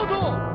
どうぞ